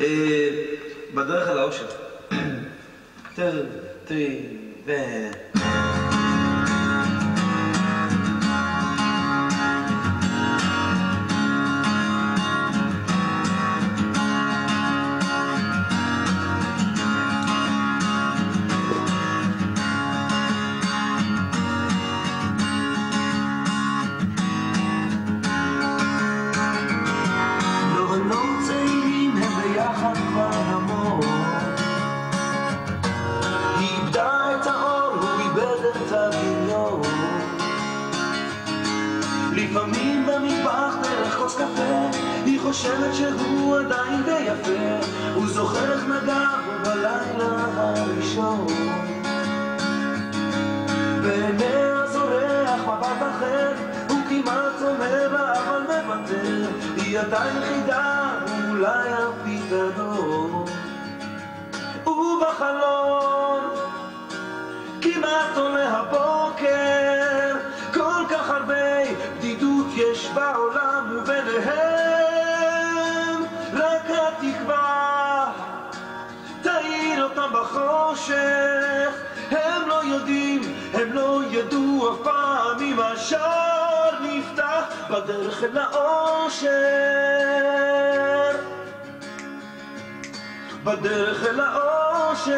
אה, בדרך אל האושר. טו, טרי, ו... לפעמים במטבח דרך כוס קפה, היא חושבת שהוא עדיין די יפה. הוא זוכר איך נגע בו בלילה הראשון. בעיניה זורח מבט אחר, הוא כמעט אומר אבל מוותר, היא עדיין חידה, אולי הפתרון. יש בעולם וביניהם רק התקווה תאיר אותם בחושך, הם לא יודעים, הם לא ידעו אף פעם אם השער נפתח בדרך אל האושר. בדרך אל האושר.